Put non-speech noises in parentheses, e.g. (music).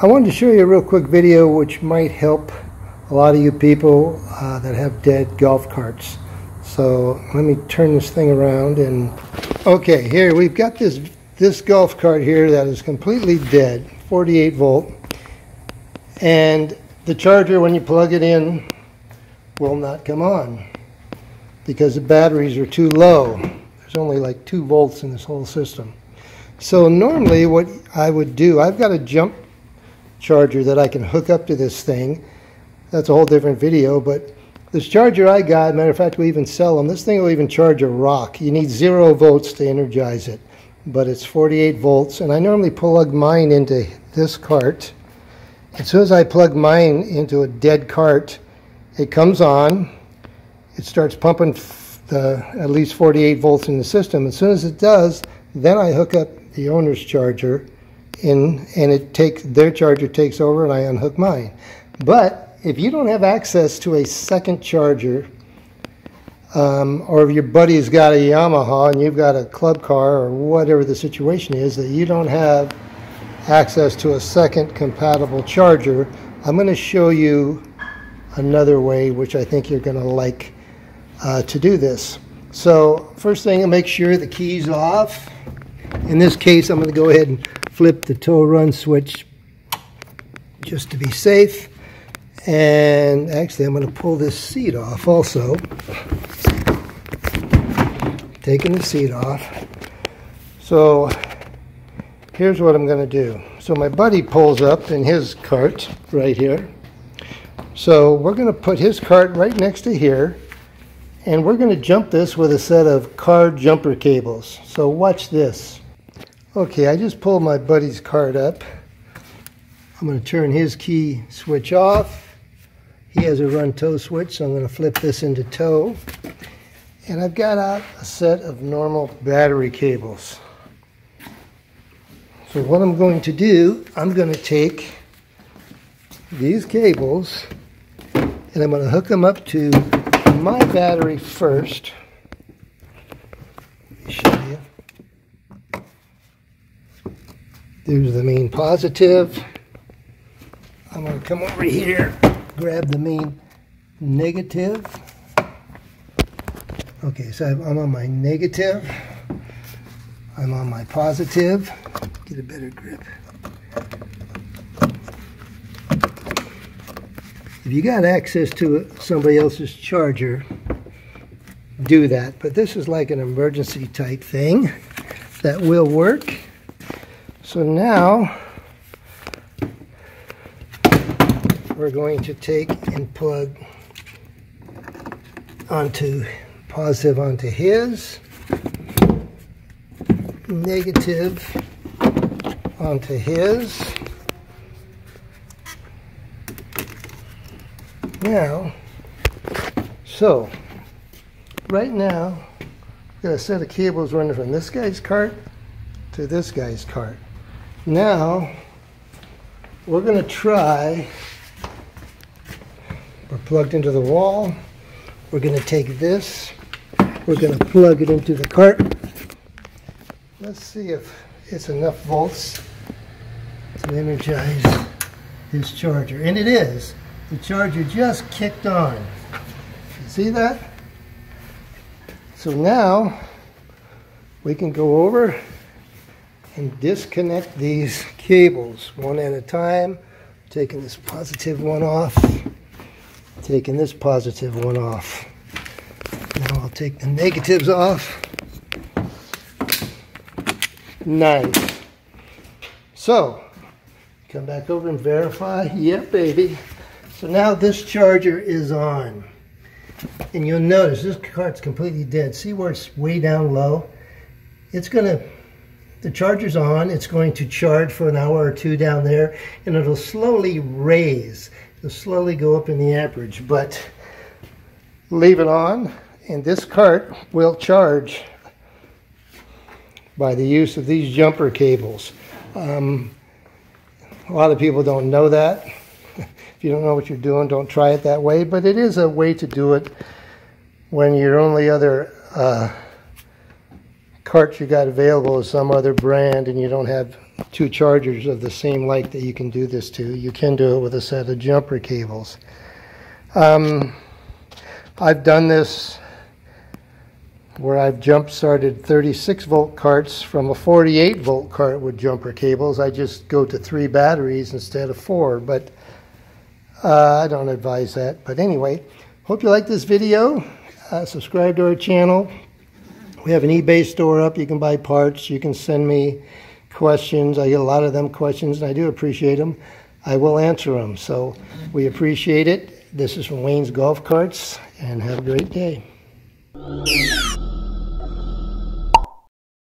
I wanted to show you a real quick video which might help a lot of you people uh, that have dead golf carts. So let me turn this thing around and okay here we've got this this golf cart here that is completely dead 48 volt and the charger when you plug it in will not come on because the batteries are too low. There's only like two volts in this whole system. So normally what I would do, I've got a jump charger that I can hook up to this thing. That's a whole different video, but this charger I got, matter of fact, we even sell them. This thing will even charge a rock. You need zero volts to energize it, but it's 48 volts. And I normally plug mine into this cart. As soon as I plug mine into a dead cart, it comes on. It starts pumping the, at least 48 volts in the system. As soon as it does, then I hook up the owner's charger in, and it takes their charger takes over, and I unhook mine. But if you don't have access to a second charger, um, or if your buddy's got a Yamaha and you've got a club car or whatever the situation is that you don't have access to a second compatible charger, I'm going to show you another way which I think you're going to like uh, to do this. So first thing, make sure the key's off. In this case, I'm going to go ahead and flip the tow run switch just to be safe. And actually, I'm going to pull this seat off also. Taking the seat off. So here's what I'm going to do. So my buddy pulls up in his cart right here. So we're going to put his cart right next to here. And we're going to jump this with a set of car jumper cables. So watch this. Okay, I just pulled my buddy's cart up. I'm going to turn his key switch off. He has a run tow switch, so I'm going to flip this into tow. And I've got out a set of normal battery cables. So what I'm going to do, I'm going to take these cables and I'm going to hook them up to my battery first. Let me show you. There's the main positive. I'm going to come over here, grab the main negative. Okay, so I'm on my negative. I'm on my positive. Get a better grip. If you got access to somebody else's charger, do that. But this is like an emergency type thing that will work. So now we're going to take and plug onto positive onto his, negative onto his. Now, so right now, I've got a set of cables running from this guy's cart to this guy's cart. Now, we're going to try, we're plugged into the wall, we're going to take this, we're going to plug it into the cart. Let's see if it's enough volts to energize this charger. And it is. The charger just kicked on. You see that? So now we can go over and disconnect these (laughs) cables one at a time. Taking this positive one off, taking this positive one off. Now I'll take the negatives off. Nice. So, come back over and verify. Yep, baby. So now this charger is on. And you'll notice this cart's completely dead. See where it's way down low? It's going to the charger's on. It's going to charge for an hour or two down there, and it'll slowly raise. It'll slowly go up in the amperage, but leave it on, and this cart will charge by the use of these jumper cables. Um, a lot of people don't know that. (laughs) if you don't know what you're doing, don't try it that way, but it is a way to do it when your only other uh, carts you got available is some other brand and you don't have two chargers of the same light that you can do this to, you can do it with a set of jumper cables. Um, I've done this where I've jump started 36 volt carts from a 48 volt cart with jumper cables. I just go to three batteries instead of four, but uh, I don't advise that. But anyway, hope you like this video. Uh, subscribe to our channel. We have an eBay store up. You can buy parts. You can send me questions. I get a lot of them questions, and I do appreciate them. I will answer them. So we appreciate it. This is from Wayne's Golf Carts, and have a great day.